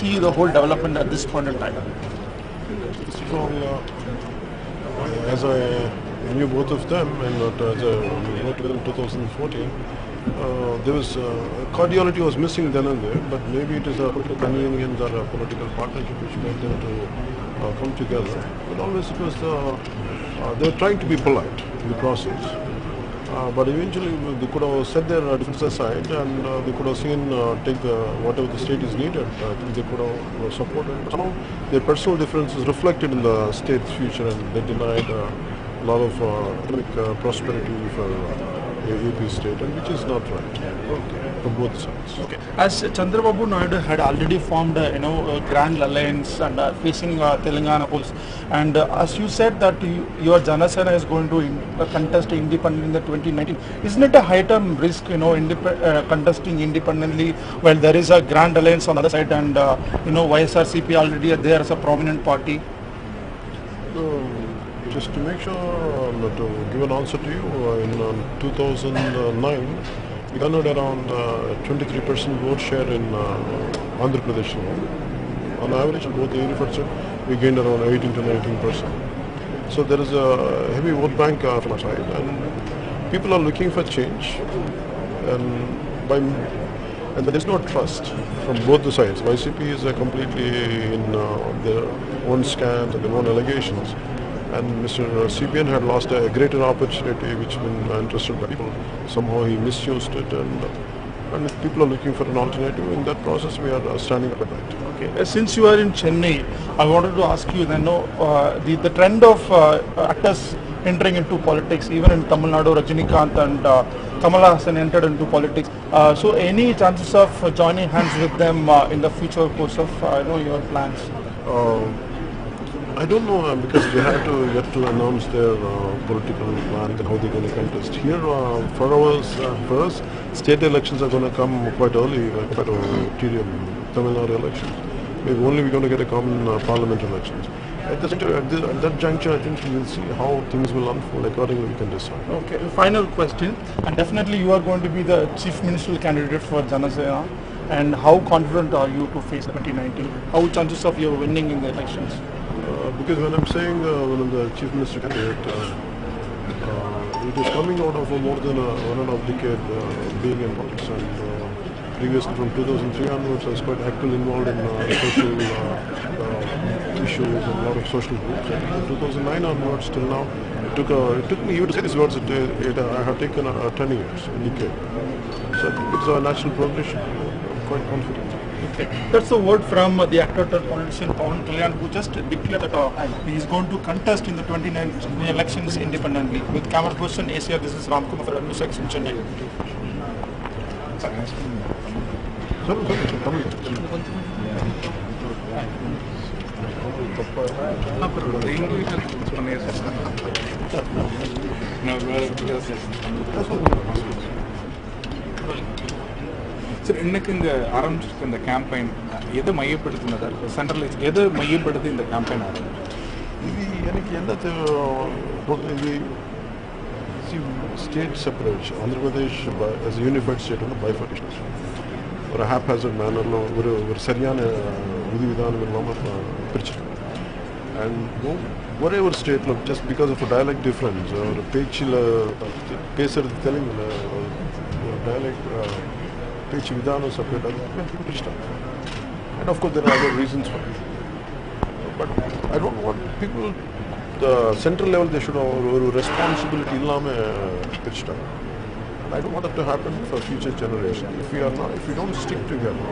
see the whole development at this point in time? All, uh, as I knew both of them and uh, as I wrote in 2014, uh, there was uh, cordiality was missing then and there, but maybe it is a convenience or a political partnership which made them to uh, come together. But always it was uh, they were trying to be polite in the process. Uh, but eventually they could have set their uh, differences aside and uh, they could have seen uh, take the whatever the state is needed. I think they could have uh, supported. Somehow their personal differences reflected in the state's future and they denied uh, a lot of uh, economic uh, prosperity for uh, AP state and which is not right from both sides. Okay. As Chandrababu Naidu had already formed, uh, you know, a grand alliance and uh, facing uh, Telangana polls, and uh, as you said that you, your Janasena is going to in, uh, contest independently in the 2019, isn't it a high-term risk, you know, indep- uh, contesting independently while there is a grand alliance on the other side and, uh, you know, YSRCP already there as a prominent party? Just to make sure uh, to give an answer to you, uh, in um, 2009 we garnered around uh, 23% vote share in uh, Andhra Pradesh. On average, both the we gained around 18 to 19 percent. So there is a heavy vote bank uh, from our side, and people are looking for change. And by and there is no trust from both the sides. YCP is uh, completely in uh, their own scams and their own allegations. And Mr. CBN had lost a greater opportunity which been interested by people. Somehow he misused it and, and if people are looking for an alternative. In that process, we are uh, standing up at. Okay. Uh, Since you are in Chennai, I wanted to ask you then, no, uh, the, the trend of uh, actors entering into politics, even in Tamil Nadu, Rajinikanth and uh, Kamala Haasan entered into politics. Uh, so any chances of uh, joining hands with them uh, in the future course of uh, you know, your plans? I don't know uh, because they have to yet to announce their uh, political plan and how they're going to contest. Here, uh, for us, uh, for us, state elections are going to come quite early, uh, quite uh, to Tamil Nadu elections. Maybe only we're going to get a common uh, parliament elections. At, center- at, the, at that juncture, I think we will see how things will unfold. Accordingly, we can decide. Okay, final question, and definitely you are going to be the chief ministerial candidate for Janasena. And how confident are you to face 2019? How chances of you winning in the elections? Because when I'm saying uh, one of the chief minister candidate, uh, uh, it is coming out of more than a one and a half decade uh, being in politics and uh, previously from 2003 onwards I was quite actively involved in social issues and a lot of social groups. And from 2009 onwards till now, it took, a, it took me even to say these words, it, it, I have taken uh, 10 years, a decade. So it's a natural progression. I'm quite confident. Okay. That's the word from the actor turned politician Pawan Kalyan who just declared that uh, he is going to contest in the 29 elections independently. With camera person Asia, this is Ram Kumar for News Chennai. Sorry, sir இன்னைக்கு இங்கே ஆரம்பிச்சிருக்க இந்த campaign எதை மையப்படுத்தினதா? இருக்குது centralise எதை மையப்படுத்தி இந்த campaign ஆரம்பிச்சு இது எனக்கு என்ன இது? State separation Andhra Pradesh as unified state வந்து பைஃபர்டேஷன் ஒரு ஹாப் ஹேசர்ட் மேனரில் ஒரு ஒரு சரியான uh, விதி விதானம் இல்லாமல் uh, பிரிச்சிருக்காங்க அண்ட் ஒரே ஒரு ஸ்டேட்டில் just because of dialect difference ஒரு பேச்சில் பேசுகிறது தெலுங்கில் ஒரு dialect பேச்சு விதானம் செப்பரேட் அது பிரிச்சிட்டாங்க and of course there are reasons for but I don't want people, the central level, they should have ஒரு responsibility இல்லாம பிரிச்சுட்டாங்க. And I don't want that to happen for future generation. If we are not, if we don't stick together,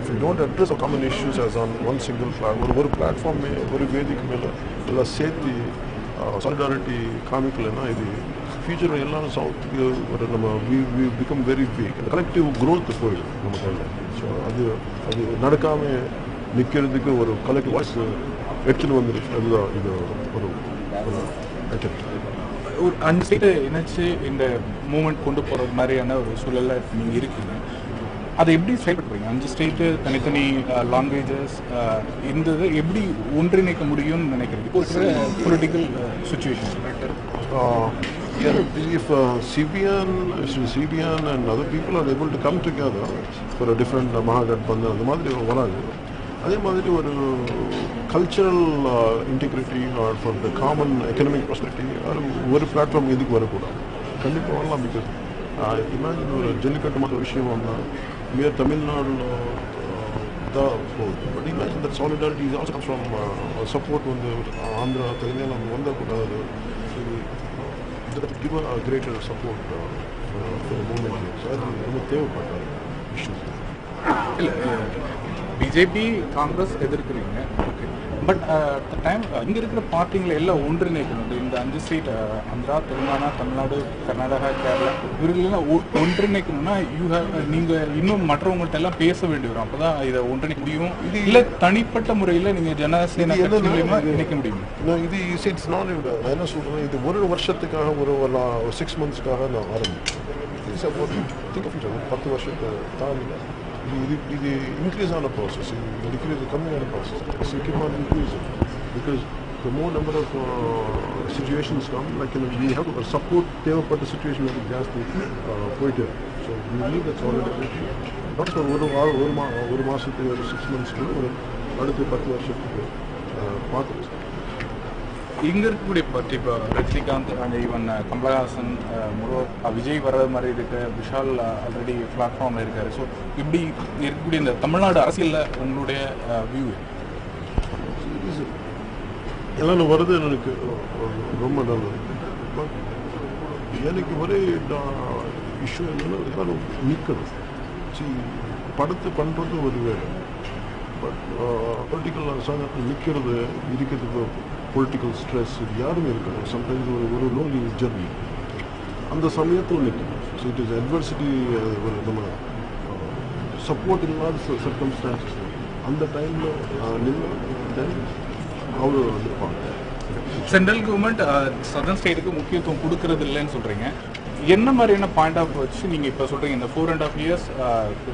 if we don't address our common issues as on one single platform, ஒரு ஒரு platform ஒரு வேதிக்கு மேல எல்லாம் சேர்த்து solidarity காமிக்கலைன்னா இது future எல்லாம் சவுத்துக்கு ஒரு நம்ம we we become very weak collective growth போயிடும் நம்ம கையில் ஸோ அது அது நடக்காம நிற்கிறதுக்கு ஒரு கலெக்டிவ் வாய்ஸ் எடுத்துன்னு வந்துருச்சு அதுதான் இது ஒரு attempt. ஒரு அஞ்சு ஸ்டேட்டை இணைச்சு இந்த மூமெண்ட் கொண்டு போகிறது மாதிரியான ஒரு சூழல்ல நீங்கள் இருக்கீங்க. அதை எப்படி செயல்படுறீங்க அஞ்சு ஸ்டேட்டு தனித்தனி லாங்குவேஜஸ் இந்த இதை எப்படி ஒன்றிணைக்க முடியும்னு நினைக்கிறீங்க? இப்போ political situation Uh, yeah, if uh, CBN, if CBN and other people are able to come together for a different uh, Mahagathbandhan, அந்த மாதிரி வராது அதே மாதிரி ஒரு cultural integrity R for the common economic ப்ராஸ்பெக்டி ஒரு பிளாட்ஃபார்ம் எதுக்கு வரக்கூடாது கண்டிப்பாக வரலாம் பிகாஸ் இமேஜின் ஒரு ஜல்லிக்கட்டு மாதிரி விஷயம் வந்தால் மிக தமிழ்நாடுல தான் போகுது but imagine that solidarity is also from support வந்து Andhra Telangana that have given a greater support uh, for, for the movement here. So அது ரொம்ப தேவைப்பட்ட இஷ்யூஸ் இல்லை பிஜேபி காங்கிரஸ் எதிர்க்கிறீங்க பட் அட் டைம் இங்கே இருக்கிற பார்ட்டிங்களை எல்லாம் ஒன்றிணைக்கணும். இந்த- இந்த அஞ்சு ஸ்டேட் ஆந்திரா தெலுங்கானா தமிழ்நாடு கர்நாடகா கேரளா இவர்களெல்லாம் ஒன்றிணைக்கணும்னா யூ ஹேவ் நீங்கள் இன்னும் மற்றவங்கள்ட்ட எல்லாம் பேச வேண்டி வரும். அப்போ தான் இதை ஒன்றிணைக்க முடியும். இது இல்லை தனிப்பட்ட முறையில் நீங்கள் ஜனசேனா மூலியமா இணைக்க முடியும்? நான் இது இட்ஸ் நாட் நான் என்ன சொல்றேன் இது ஒரு வருஷத்துக்காக ஒரு நான் சிக்ஸ் மந்த்ஸ்க்காக நான் ஆரம்பிச்சேன். திங்க் ஆஃப் பத்து வருஷத்தை தாண்டி இது இது இது இன்க்ரீஸ் ஆன ப்ராசஸ் இது டிக்ரீஸ் கம்மியான process keep on increase because the more number of uh, situations come, like you know, we have to support தேவைப்பட்ட situation வந்து ஜாஸ்தி uh, போயிட்டு so we need that solidarity not for ஒரு வா- ஒரு மா ஒரு மாதத்துக்கு ஒரு சிக்ஸ் மந்த்ஸ்க்கு ஒரு அடுத்த பத்து வருஷத்துக்கு uh, பார்த்துட்டு இங்க இருக்கக்கூடிய பற்றி இப்போ ரஜினிகாந்த் அண்ட் ஈவன் கமலஹாசன் முருக விஜய் வர்றது மாதிரி இருக்கு. விஷால் ஆல்ரெடி பிளாட்ஃபார்ம்ல இருக்காரு. ஸோ இப்படி இருக்கக்கூடிய இந்த தமிழ்நாடு அரசியல்ல உங்களுடைய வியூ எல்லாம் வருது எனக்கு. ரொம்ப நல்லது பட் எனக்கு ஒரே இஷ்யூ என்னன்னா எல்லாரும் நீக்கணும் சி படத்தை பண்ணுறது ஒரு வேலை. பொலிட்டிக்கல் அரசாங்கத்தில் நிற்கிறது இருக்கிறதுக்கு பொலிட்டிக்கல் ஸ்ட்ரெஸ் இது யாருமே இருக்கணும் சம்டைம்ஸ் ஒரு ஒரு லோன்லி ஜெர்னி அந்த சமயத்தில் நிற்கணும் ஸோ இட் இஸ் அட்வர்சிட்டி ஒரு நம்ம சப்போர்ட் இல்லாத சர்க்கம்ஸ்டான்சஸ் அந்த டைமில் நின்று தென் அவர் நிற்பாங்க சென்ட்ரல் கவர்மெண்ட் சதர்ன் ஸ்டேட்டுக்கு முக்கியத்துவம் கொடுக்கறது இல்லைன்னு சொல்றீங்க. என்ன மாதிரியான பாயிண்ட் ஆஃப் வச்சு நீங்க இப்ப சொல்றீங்க இந்த ஃபோர் அண்ட் ஆஃப் இயர்ஸ்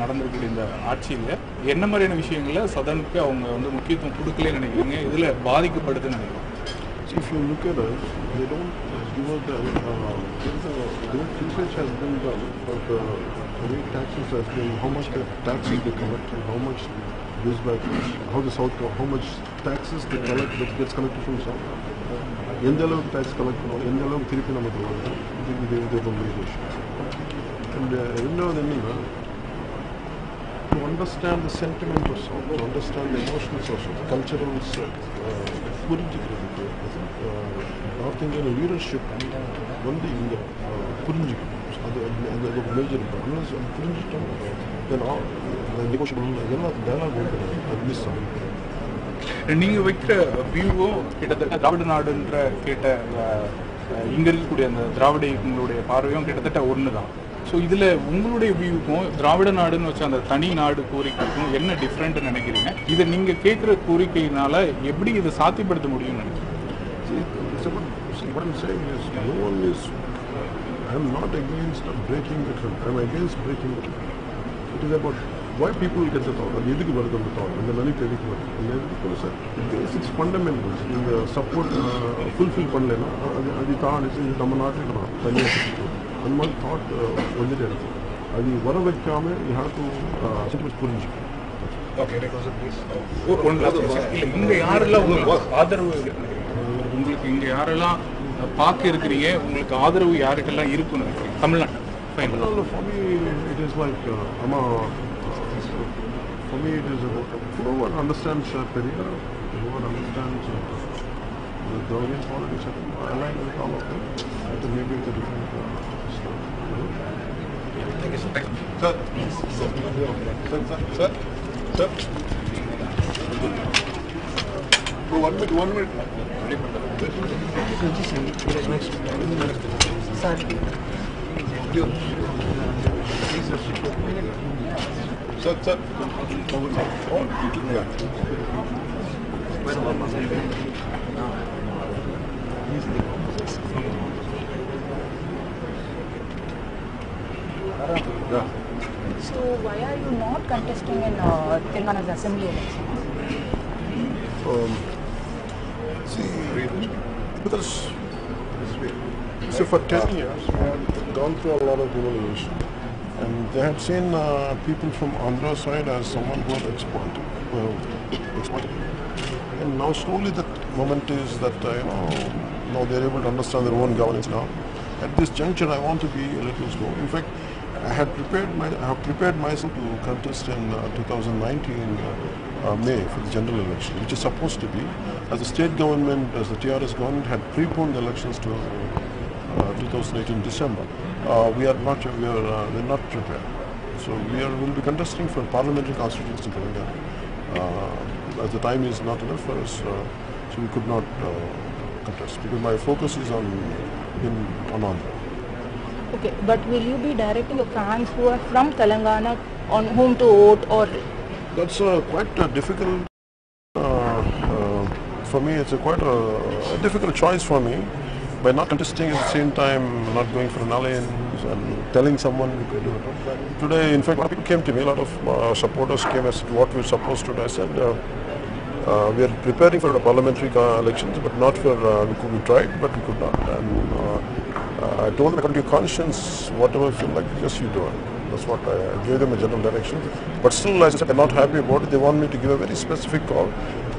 நடந்திருக்கிற இந்த ஆட்சியில என்ன மாதிரியான விஷயங்கள்ல சதனுக்கு அவங்க வந்து முக்கியத்துவம் கொடுக்கலன்னு நினைக்கிறீங்க இதுல பாதிக்கப்படுதுன்னு நினைக்கிறேன் See, if you look at us, they don't give us the, uh, there is a, no research has been done of the way taxes has been, how much the taxes they collect and how much gives back, how the South, co- how much taxes they collect, that gets collected from South. எந்த அளவுக்கு tax collect பண்ணுவோம் எந்த அளவுக்கு திருப்பி நமக்கு வருது இது இது இது ரொம்ப பெரிய விஷயம் அண்ட் ரெண்டாவது என்னன்னா understand understand the sentiment of South, to understand the emotions of South, cultural uh, புரிஞ்சுக்கிறதுக்கு நார்த் இந்தியன் லீடர்ஷிப் வந்து இங்கே uh, புரிஞ்சுக்கணும். அது அது அது ஒரு மேஜர் அன்லஸ் அது புரிஞ்சுட்டோம் தென் நெகோஷியபிள் எல்லாம் டேலாக் அது மிஸ் ஆகும் நீங்க வைக்கிற வியூவும் கிட்டத்தட்ட திராவிட நாடுன்ற கேட்ட இங்க இருக்கக்கூடிய அந்த திராவிட இயக்கங்களுடைய பார்வையும் கிட்டத்தட்ட ஒன்று தான் ஸோ இதில் உங்களுடைய வியூக்கும் திராவிட நாடுன்னு வச்ச அந்த தனி நாடு கோரிக்கைக்கும் என்ன டிஃப்ரெண்ட் நினைக்கிறீங்க இதை நீங்கள் கேட்குற கோரிக்கையினால எப்படி இதை சாத்தியப்படுத்த முடியும்னு நினைக்கிறீங்க I'm not against breaking the trend. I'm against breaking the trend. It is about why people get the thought. அது எதுக்கு வருது அந்த thought? அந்த நினைப்பு எதுக்கு வருது? அந்த எதுக்கு சார் பேசிக்ஸ் ஃபண்டமெண்டல்ஸ் நீங்கள் சப்போர்ட் ஃபுல்ஃபில் பண்ணலைன்னா அது அது தான் இது நம்ம நாட்டுக்கு நான் தனியாக அந்த மாதிரி தாட் வந்துட்டு இருக்கும் அது வர வைக்காம யூ ஹேவ் டு புரிஞ்சுக்கணும். இல்ல இங்க யாரெல்லாம் உங்களுக்கு ஆதரவு? உங்களுக்கு இங்க யாரெல்லாம் பார்க்க இருக்கிறீங்க உங்களுக்கு ஆதரவு யாருக்கெல்லாம் இருக்குன்னு Tamil Nadu no, for me, it is me, it is about, no one understands uh, Periyar, no one understands uh, the Dravidian politics, I think, I align with all of them. I think maybe it's a different uh, stuff. Sir, sir, sir, sir, sir. Oh, one minute, one minute. Sir, sir. So why are you not contesting in uh, Telangana's assembly election? Um, see, because so for 10 years we have gone through a lot of humiliation and they had seen uh, people from Andhra side as someone who was exploited. Well, exploited. And now slowly the moment is that uh, you know now they're able to understand their own governance now. At this juncture, I want to be a little slow. In fact, I had prepared my I have prepared myself to contest in uh, 2019 uh, uh, May for the general election, which is supposed to be as the state government, as the TRS government had preponed the elections to uh, 2018 December. Uh, we are not we are uh, we're not prepared. So we are will be contesting for parliamentary constituencies in Telangana. Uh, as the time is not enough for us, uh, so we could not uh, contest because my focus is on in on Andhra. Okay, but will you be directing your fans who are from Telangana on whom to vote or That's uh, quite a difficult uh, uh, for me. It's a quite a difficult choice for me. By not contesting at the same time, not going for an alliance and telling someone we could do it. Today, in fact, a lot of people came to me. A lot of uh, supporters came said, "What we're supposed to do?" I said, uh, uh, "We are preparing for the parliamentary elections, but not for uh, we could we tried, but we could not." And uh, I told them, according to your conscience, whatever you feel like, yes, you do it. That's what I, I gave them a general direction. But still, as I said, they're not happy about it. They want me to give a very specific call.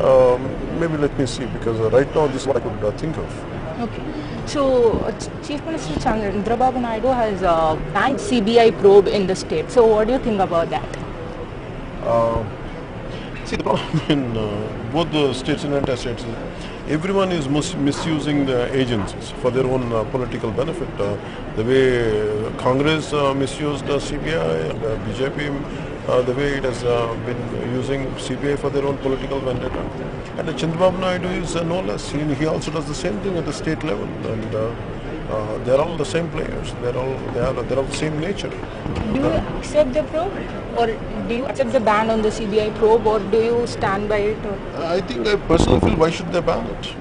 Um, maybe let me see, because uh, right now this is what I could think of. Okay. So, uh, Ch- Chief Minister Chandrababu Naidu has uh, banned CBI probe in the state. So, what do you think about that? Uh, see, the problem in uh, both the states and anti-states is everyone is mis- misusing the agencies for their own uh, political benefit. Uh, the way Congress misused the CBI, and, uh, BJP, uh, the way it has uh, been using CBI for their own political vendetta. And uh, Chandrababu Naidu is uh, no less. He, he also does the same thing at the state level. And uh, uh, they're all the same players. They're all they are they're of the same nature. Do you accept the probe? Or do you accept the ban on the CBI probe or do you stand by it? Or? I think I personally feel why should they ban it?